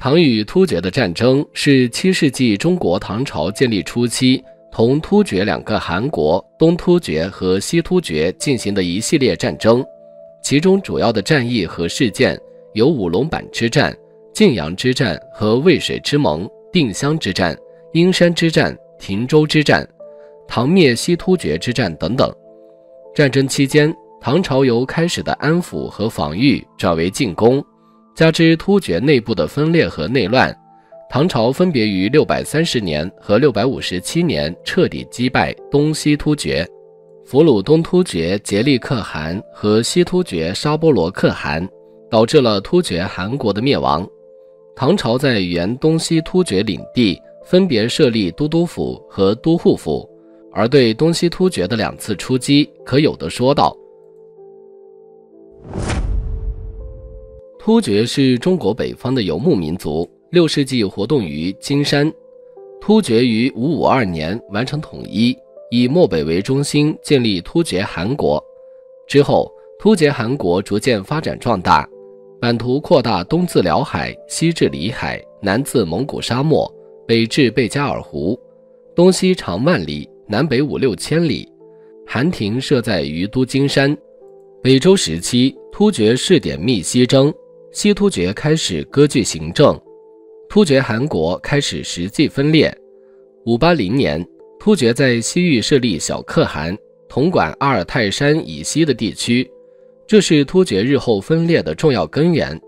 唐与突厥的战争是七世纪中国唐朝建立初期同突厥两个汗国东突厥和西突厥进行的一系列战争，其中主要的战役和事件有五龙坂之战、晋阳之战和渭水之盟、定襄之战、阴山之战、亭州之战、唐灭西突厥之战等等。战争期间，唐朝由开始的安抚和防御转为进攻。加之突厥内部的分裂和内乱，唐朝分别于六百三十年和六百五十七年彻底击败东西突厥，俘虏东突厥颉利可汗和西突厥沙波罗可汗，导致了突厥汗国的灭亡。唐朝在原东西突厥领地分别设立都督府和都护府，而对东西突厥的两次出击，可有的说道。突厥是中国北方的游牧民族，六世纪活动于金山。突厥于五五二年完成统一，以漠北为中心建立突厥汗国。之后，突厥汗国逐渐发展壮大，版图扩大，东自辽海，西至里海，南自蒙古沙漠，北至贝加尔湖，东西长万里，南北五六千里。汗庭设在于都金山。北周时期，突厥试点密西征。西突厥开始割据行政，突厥汗国开始实际分裂。五八零年，突厥在西域设立小可汗，统管阿尔泰山以西的地区，这是突厥日后分裂的重要根源。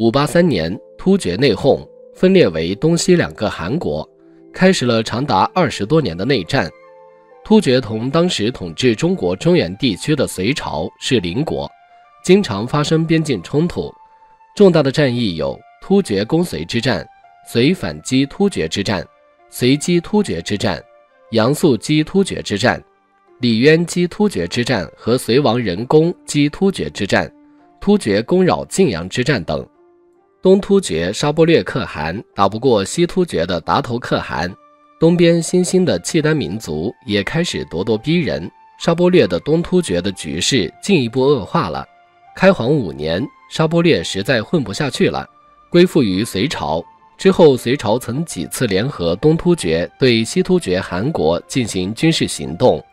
五八三年，突厥内讧，分裂为东西两个汗国，开始了长达二十多年的内战。突厥同当时统治中国中原地区的隋朝是邻国，经常发生边境冲突。重大的战役有突厥攻隋之战、隋反击突厥之战、隋击突厥之战、杨素击突厥之战、李渊击突厥之战和隋王仁恭击突厥之战、突厥攻扰晋阳之战等。东突厥沙波略可汗打不过西突厥的达头可汗，东边新兴的契丹民族也开始咄咄逼人，沙波略的东突厥的局势进一步恶化了。开皇五年。沙钵略实在混不下去了，归附于隋朝。之后，隋朝曾几次联合东突厥对西突厥汗国进行军事行动。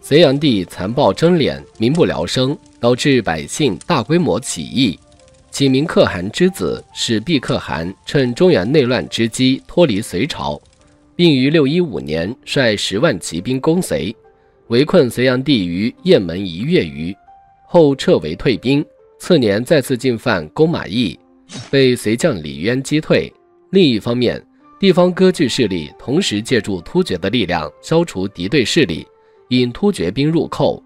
隋炀帝残暴征敛，民不聊生，导致百姓大规模起义。启明可汗之子始毕可汗趁中原内乱之机脱离隋朝，并于六一五年率十万骑兵攻隋。围困隋炀帝于雁门一月余，后撤为退兵。次年再次进犯攻马邑，被隋将李渊击退。另一方面，地方割据势力同时借助突厥的力量消除敌对势力，引突厥兵入寇，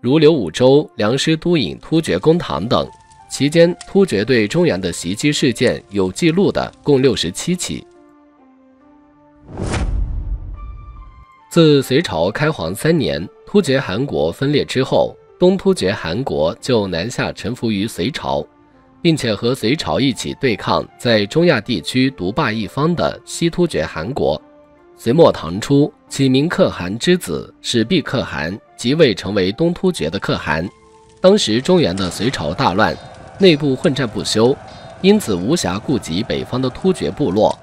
如刘武周、梁师都引突厥攻唐等。期间，突厥对中原的袭击事件有记录的共六十七起。自隋朝开皇三年，突厥汗国分裂之后，东突厥汗国就南下臣服于隋朝，并且和隋朝一起对抗在中亚地区独霸一方的西突厥汗国。隋末唐初，启明可汗之子始毕可汗即位，成为东突厥的可汗。当时中原的隋朝大乱，内部混战不休，因此无暇顾及北方的突厥部落。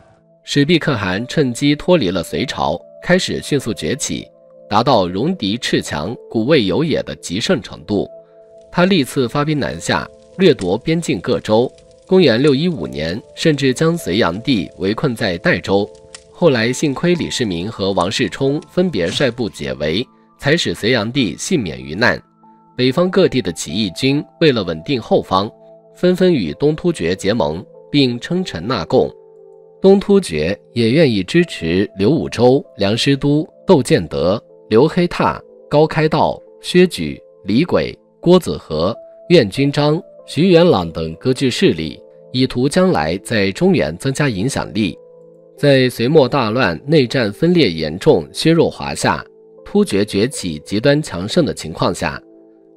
始毕可汗趁机脱离了隋朝。开始迅速崛起，达到戎狄恃强、古未有也的极盛程度。他历次发兵南下，掠夺边境各州。公元六一五年，甚至将隋炀帝围困在代州。后来幸亏李世民和王世充分别率部解围，才使隋炀帝幸免于难。北方各地的起义军为了稳定后方，纷纷与东突厥结盟，并称臣纳贡。东突厥也愿意支持刘武周、梁师都、窦建德、刘黑闼、高开道、薛举、李轨、郭子和、苑君章、徐元朗等割据势力，以图将来在中原增加影响力。在隋末大乱、内战分裂严重、削弱华夏，突厥崛起极端强盛的情况下，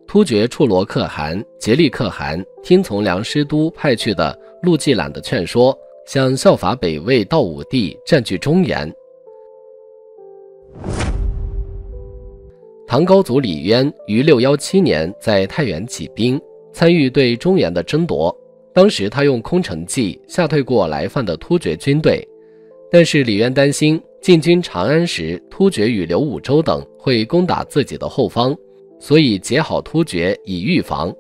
突厥处罗可汗颉利可汗听从梁师都派去的陆季览的劝说。想效法北魏道武帝占据中原。唐高祖李渊于六幺七年在太原起兵，参与对中原的争夺。当时他用空城计吓退过来犯的突厥军队，但是李渊担心进军长安时，突厥与刘武周等会攻打自己的后方，所以结好突厥以预防。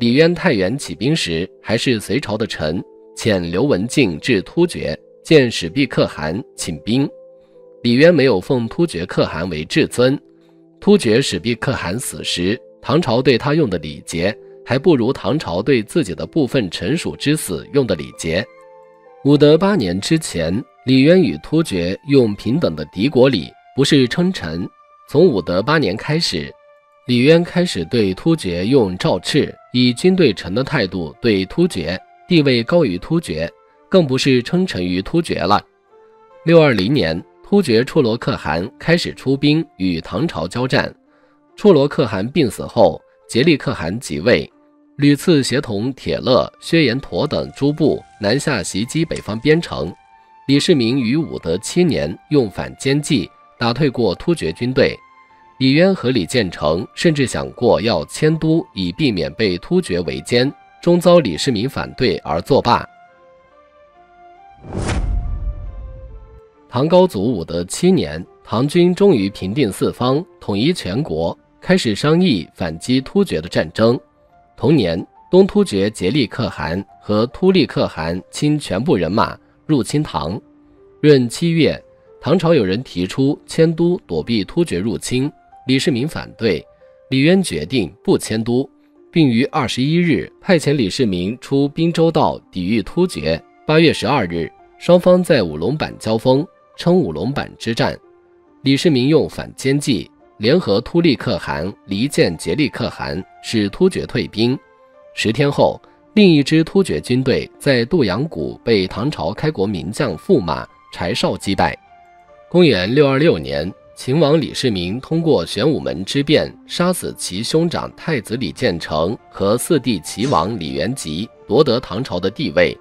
李渊太原起兵时，还是隋朝的臣，遣刘文静至突厥见始毕可汗请兵。李渊没有奉突厥可汗为至尊。突厥始毕可汗死时，唐朝对他用的礼节。还不如唐朝对自己的部分臣属之死用的礼节。武德八年之前，李渊与突厥用平等的敌国礼，不是称臣。从武德八年开始，李渊开始对突厥用诏敕，以君对臣的态度对突厥，地位高于突厥，更不是称臣于突厥了。六二零年，突厥处罗可汗开始出兵与唐朝交战。处罗可汗病死后，杰利可汗即位。屡次协同铁勒、薛延陀等诸部南下袭击北方边城。李世民于武德七年用反间计打退过突厥军队。李渊和李建成甚至想过要迁都，以避免被突厥围歼，终遭李世民反对而作罢。唐高祖武德七年，唐军终于平定四方，统一全国，开始商议反击突厥的战争。同年，东突厥颉利可汗和突利可汗倾全部人马入侵唐。闰七月，唐朝有人提出迁都躲避突厥入侵，李世民反对，李渊决定不迁都，并于二十一日派遣李世民出滨州道抵御突厥。八月十二日，双方在五龙坂交锋，称五龙坂之战。李世民用反间计。联合突利可汗离间颉利可汗，使突厥退兵。十天后，另一支突厥军队在杜阳谷被唐朝开国名将驸马柴绍击败。公元六二六年，秦王李世民通过玄武门之变，杀死其兄长太子李建成和四弟齐王李元吉，夺得唐朝的地位。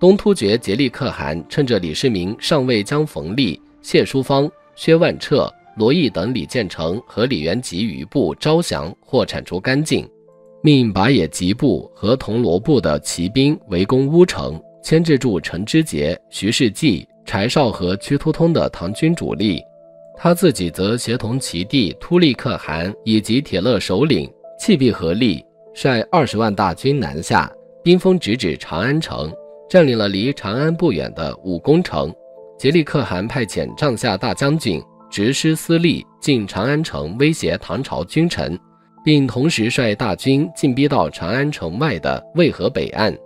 东突厥颉利可汗趁着李世民尚未将冯立、谢淑芳、薛万彻。罗毅等李建成和李元吉余部招降或铲除干净，命拔野吉部和铜锣部的骑兵围攻乌城，牵制住陈知节、徐世绩、柴绍和屈突通的唐军主力。他自己则协同其弟突利可汗以及铁勒首领契必合力，率二十万大军南下，兵锋直指长安城，占领了离长安不远的武功城。颉利可汗派遣帐下大将军。执师司隶进长安城威胁唐朝君臣，并同时率大军进逼到长安城外的渭河北岸。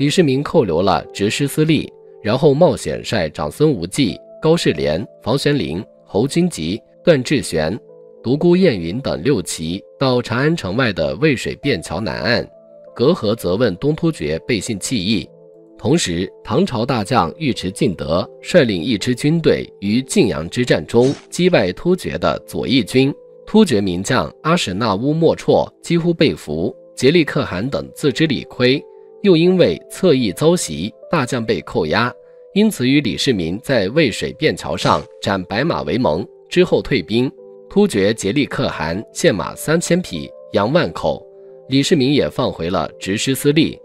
李世民扣留了执师司隶，然后冒险率长孙无忌、高士廉、房玄龄、侯君集、段志玄、独孤雁云等六骑到长安城外的渭水便桥南岸，隔河责问东突厥背信弃义。同时，唐朝大将尉迟敬德率领一支军队于晋阳之战中击败突厥的左翼军，突厥名将阿史那乌莫绰几乎被俘，颉利可汗等自知理亏，又因为侧翼遭袭，大将被扣押，因此与李世民在渭水便桥上斩白马为盟，之后退兵。突厥颉利可汗献马三千匹，羊万口，李世民也放回了执师司隶。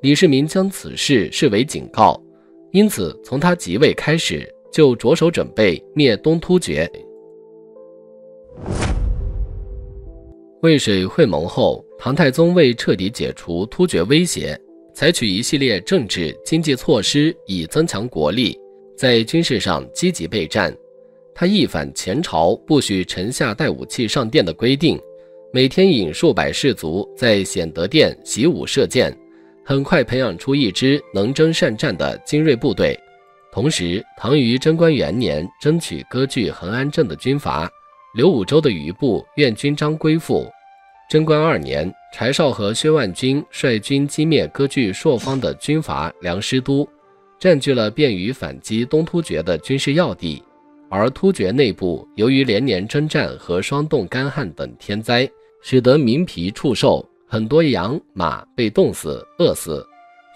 李世民将此事视为警告，因此从他即位开始就着手准备灭东突厥。渭水会盟后，唐太宗为彻底解除突厥威胁，采取一系列政治经济措施以增强国力，在军事上积极备战。他一反前朝不许臣下带武器上殿的规定，每天引数百士卒在显德殿习武射箭。很快培养出一支能征善战的精锐部队。同时，唐于贞观元年争取割据恒安镇的军阀刘武周的余部愿军章归附。贞观二年，柴绍和薛万钧率军击灭割据朔方的军阀梁师都，占据了便于反击东突厥的军事要地。而突厥内部由于连年征战和霜冻干旱等天灾，使得民疲畜兽。很多羊马被冻死、饿死，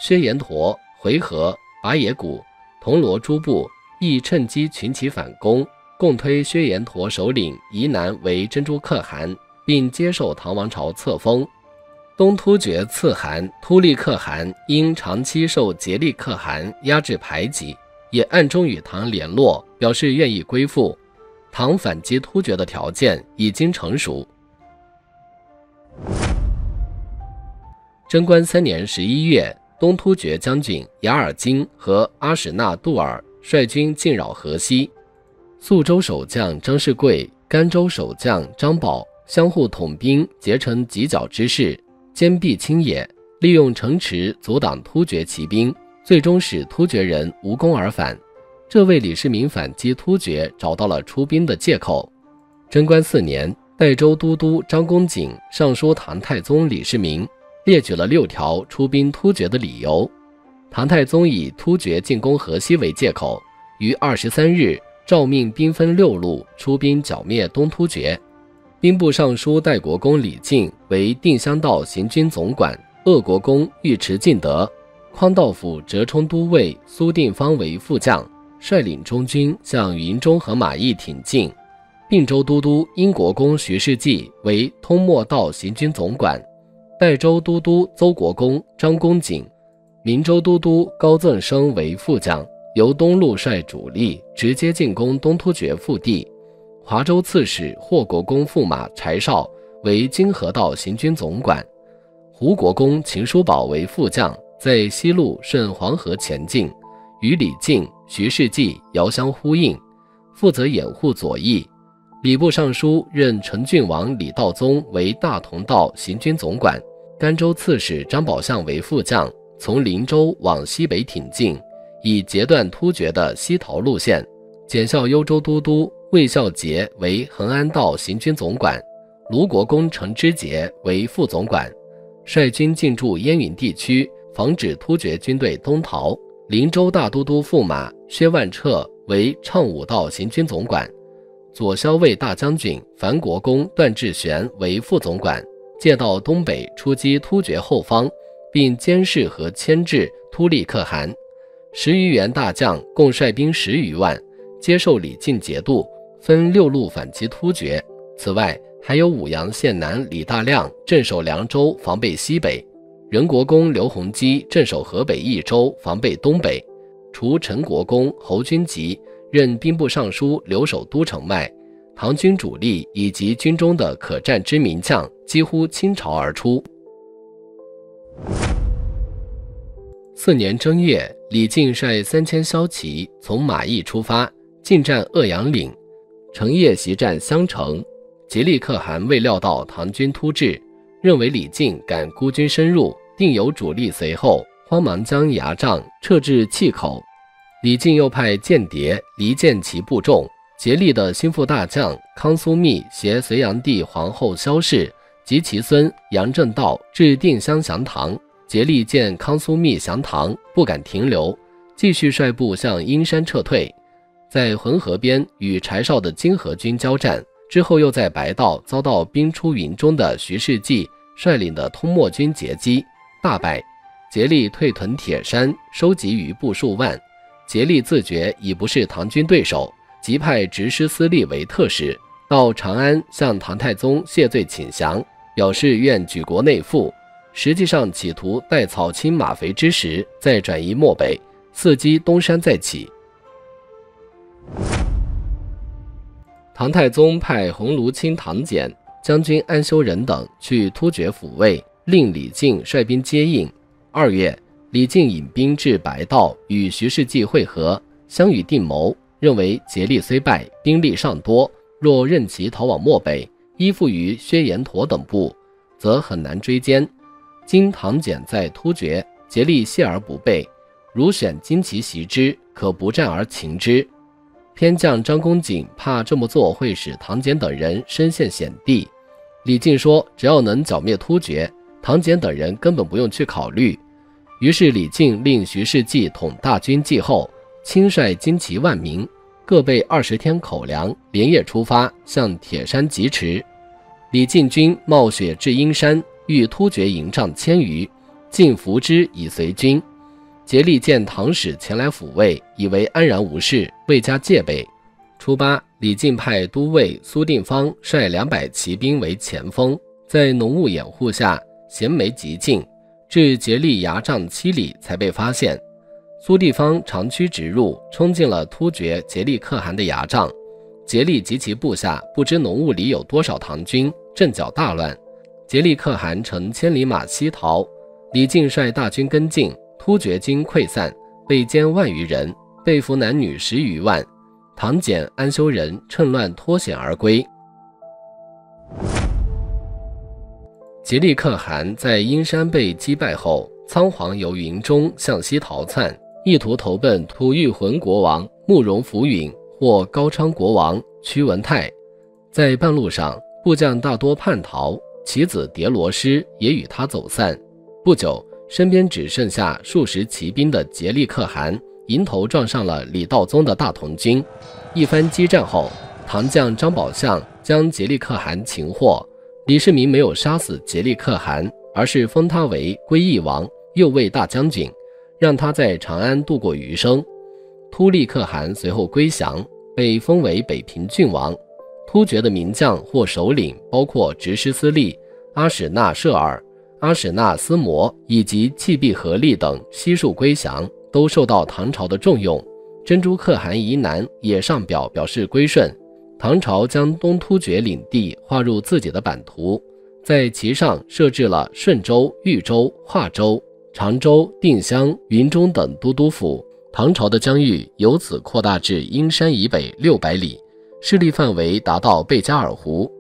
薛延陀、回纥、拔野谷、铜锣诸部亦趁机群起反攻，共推薛延陀首领宜南为珍珠可汗，并接受唐王朝册封。东突厥次汗突利可汗因长期受颉利可汗压制排挤，也暗中与唐联络，表示愿意归附。唐反击突厥的条件已经成熟。贞观三年十一月，东突厥将军雅尔金和阿史那杜尔率军进扰河西，肃州守将张世贵、甘州守将张宝相互统兵，结成犄角之势。坚壁清野，利用城池阻挡突厥骑兵，最终使突厥人无功而返。这为李世民反击突厥找到了出兵的借口。贞观四年，代州都督张公瑾上书唐太宗李世民，列举了六条出兵突厥的理由。唐太宗以突厥进攻河西为借口，于二十三日诏命兵分六路出兵剿灭东突厥。兵部尚书代国公李靖为定襄道行军总管，鄂国公尉迟敬德、匡道府折冲都尉苏定方为副将，率领中军向云中和马邑挺进。并州都督英国公徐世绩为通漠道行军总管，代州都督邹国公张公瑾、明州都督高赠生为副将，由东路率主力直接进攻东突厥腹地。华州刺史霍国公驸马柴绍为金河道行军总管，胡国公秦叔宝为副将，在西路顺黄河前进，与李靖、徐世绩遥相呼应，负责掩护左翼。礼部尚书任陈郡王李道宗为大同道行军总管，甘州刺史张宝相为副将，从灵州往西北挺进，以截断突厥的西逃路线。检校幽州都督。魏孝杰为恒安道行军总管，卢国公程之节为副总管，率军进驻燕云地区，防止突厥军队东逃。林州大都督驸马薛万彻为畅武道行军总管，左骁卫大将军樊国公段志玄为副总管，借道东北出击突厥后方，并监视和牵制突利可汗。十余员大将共率兵十余万，接受李靖节度。分六路反击突厥，此外还有武阳县南李大亮镇守凉州，防备西北；仁国公刘弘基镇守河北益州，防备东北。除陈国公侯君集任兵部尚书，留守都城外，唐军主力以及军中的可战之名将几乎倾巢而出。四年正月，李靖率三千骁骑从马邑出发，进占鄂阳岭。成夜袭占襄城，颉利可汗未料到唐军突至，认为李靖敢孤军深入，定有主力随后，慌忙将牙帐撤至碛口。李靖又派间谍离间其部众。颉利的心腹大将康苏密携隋炀帝皇后萧氏及其孙杨正道至定襄降唐。颉利见康苏密降唐，不敢停留，继续率部向阴山撤退。在浑河边与柴绍的金河军交战之后，又在白道遭到兵出云中的徐世绩率领的通漠军截击，大败。竭力退屯铁山，收集余部数万。竭力自觉已不是唐军对手，即派直师司隶为特使到长安向唐太宗谢罪请降，表示愿举国内附。实际上企图待草青马肥之时，再转移漠北，伺机东山再起。唐太宗派鸿胪卿唐俭、将军安修仁等去突厥抚慰，令李靖率兵接应。二月，李靖引兵至白道，与徐世绩会合，相与定谋，认为竭力虽败，兵力尚多，若任其逃往漠北，依附于薛延陀等部，则很难追歼。今唐俭在突厥，竭力谢而不备，如选旌旗袭之，可不战而擒之。偏将张公瑾怕这么做会使唐俭等人身陷险地，李靖说：“只要能剿灭突厥，唐俭等人根本不用去考虑。”于是李靖令徐世绩统大军继后，亲率精骑万名，各备二十天口粮，连夜出发向铁山疾驰。李靖军冒雪至阴山，遇突厥营帐千余，竟伏之以随军。竭力见唐使前来抚慰，以为安然无事，未加戒备。初八，李靖派都尉苏定方率两百骑兵为前锋，在浓雾掩护下，衔枚极近，至竭力牙帐七里才被发现。苏地方长驱直入，冲进了突厥竭力可汗的牙帐。竭力及其部下不知浓雾里有多少唐军，阵脚大乱。竭力可汗乘千里马西逃，李靖率大军跟进，突厥军溃散，被歼万余人，被俘男女十余万。唐简、安修人趁乱脱险而归。吉利可汗在阴山被击败后，仓皇由云中向西逃窜，意图投奔吐谷浑国王慕容福允或高昌国王屈文泰。在半路上，部将大多叛逃，其子叠罗师也与他走散。不久，身边只剩下数十骑兵的杰利可汗。迎头撞上了李道宗的大同军，一番激战后，唐将张宝相将杰利可汗擒获。李世民没有杀死杰利可汗，而是封他为归义王、右卫大将军，让他在长安度过余生。突利可汗随后归降，被封为北平郡王。突厥的名将或首领包括执师司隶阿史那设尔、阿史那思摩以及契必合力等，悉数归降。都受到唐朝的重用，珍珠可汗疑难也上表表示归顺。唐朝将东突厥领地划入自己的版图，在其上设置了顺州、豫州、化州、常州、定襄、云中等都督府。唐朝的疆域由此扩大至阴山以北六百里，势力范围达到贝加尔湖。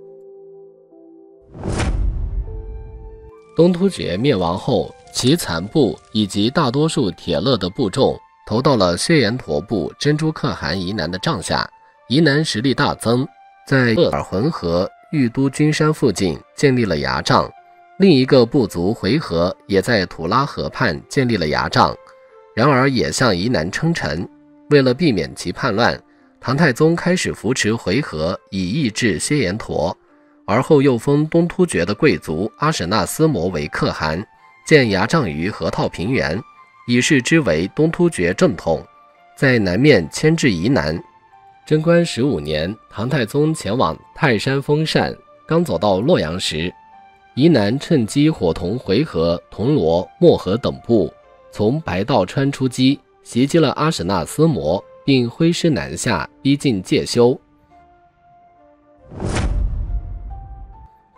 东突厥灭亡后。其残部以及大多数铁勒的部众投到了薛延陀部珍珠可汗疑难的帐下，疑难实力大增，在鄂尔浑河玉都君山附近建立了牙帐。另一个部族回纥也在土拉河畔建立了牙帐，然而也向疑难称臣。为了避免其叛乱，唐太宗开始扶持回纥以抑制薛延陀，而后又封东突厥的贵族阿史那思摩为可汗。建牙帐于河套平原，以示之为东突厥正统，在南面迁至宜南。贞观十五年，唐太宗前往泰山封禅，刚走到洛阳时，宜南趁机伙同回纥、铜锣、漠河等部，从白道川出击，袭击了阿史那思摩，并挥师南下，逼近介休。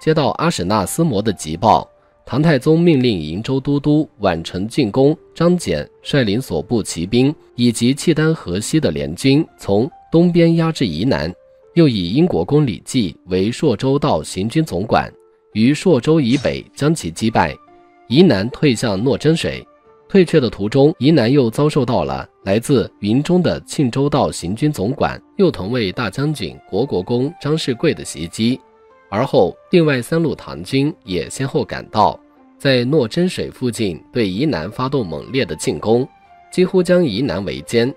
接到阿史那思摩的急报。唐太宗命令瀛州都督宛城进攻张俭率领所部骑兵以及契丹河西的联军从东边压至宜南，又以英国公李绩为朔州道行军总管，于朔州以北将其击败。宜南退向诺真水，退却的途中，宜南又遭受到了来自云中的庆州道行军总管右同卫大将军国国公张世贵的袭击。而后，另外三路唐军也先后赶到，在诺真水附近对沂南发动猛烈的进攻，几乎将沂南围歼。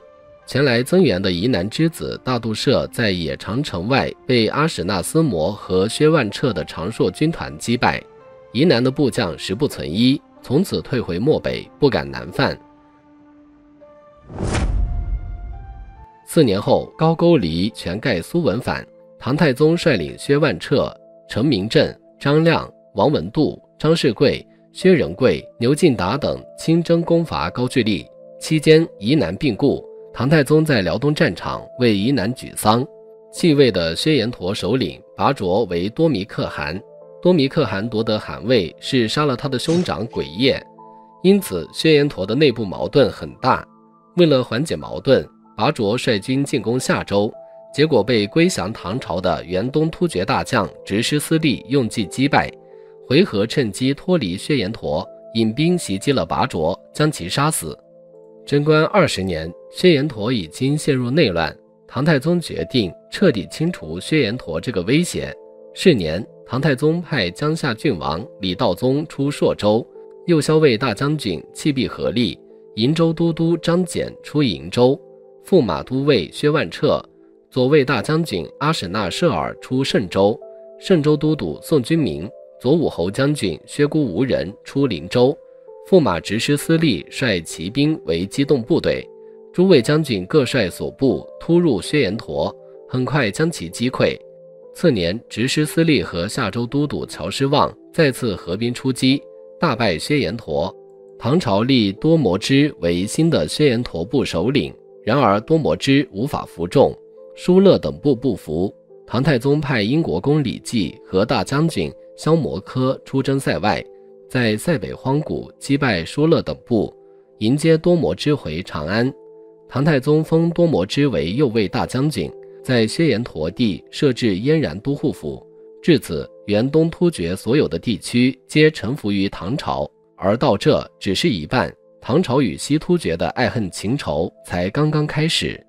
前来增援的沂南之子大杜社在野长城外被阿史那思摩和薛万彻的长硕军团击败，沂南的部将十不存一，从此退回漠北，不敢南犯。四年后，高句丽全盖苏文反，唐太宗率领薛万彻。陈明镇、张亮、王文度、张世贵、薛仁贵、牛进达等亲征攻伐高句丽，期间疑难病故。唐太宗在辽东战场为疑难举丧。继位的薛延陀首领拔卓为多弥可汗，多弥可汗夺得汗位是杀了他的兄长鬼业，因此薛延陀的内部矛盾很大。为了缓解矛盾，拔卓率军进攻夏州。结果被归降唐朝的元东突厥大将执师司隶用计击败，回纥趁机脱离薛延陀，引兵袭击了拔卓，将其杀死。贞观二十年，薛延陀已经陷入内乱，唐太宗决定彻底清除薛延陀这个威胁。是年，唐太宗派江夏郡王李道宗出朔州，右骁卫大将军契必合力，瀛州都督张俭出瀛州，驸马都尉薛万彻。左卫大将军阿史那设尔出嵊州，嵊州都督宋君明、左武侯将军薛孤无人出灵州，驸马执师司隶率骑兵为机动部队，诸位将军各率所部突入薛延陀，很快将其击溃。次年，执师司隶和夏州都督乔师旺再次合兵出击，大败薛延陀。唐朝立多摩之为新的薛延陀部首领，然而多摩之无法服众，疏勒等部不服。唐太宗派英国公李绩和大将军萧摩柯出征塞外，在塞北荒谷击败疏勒等部，迎接多摩之回长安。唐太宗封多摩之为右卫大将军，在薛延陀地设置燕然都护府。至此，元东突厥所有的地区皆臣服于唐朝。而到这只是一半，唐朝与西突厥的爱恨情仇才刚刚开始。